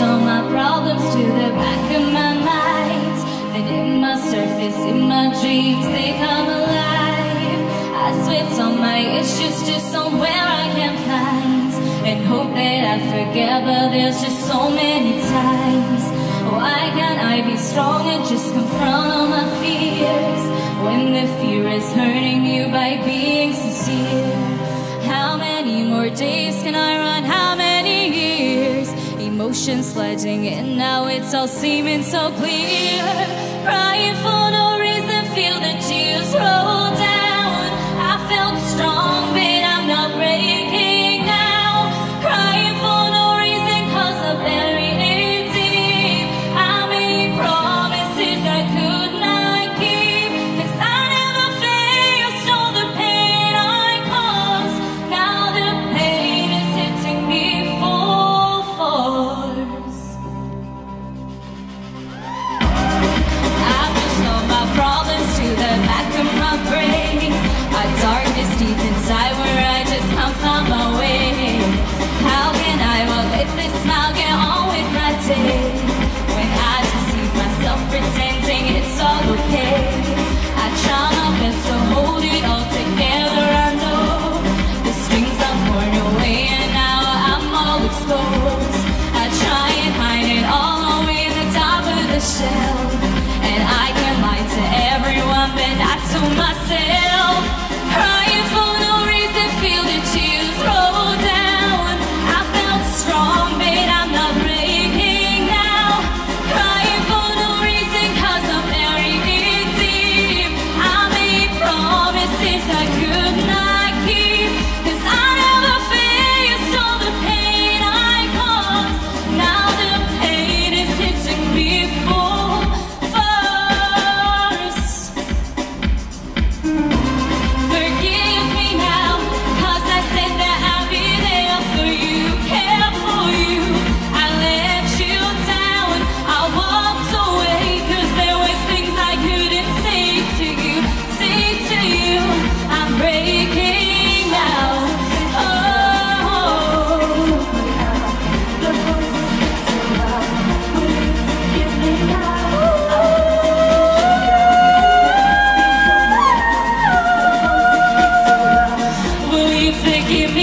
all my problems to the back of my mind. And in my surface, in my dreams, they come alive. I swept all my issues to somewhere I can find. And hope that I forget, but there's just so many times. Why can't I be strong and just confront all my fears? When the fear is hurting you by being sincere. How many more days can I run? How motion sliding in. Now it's all seeming so clear. Crying for no reason feel the tears roll myself. forgive me.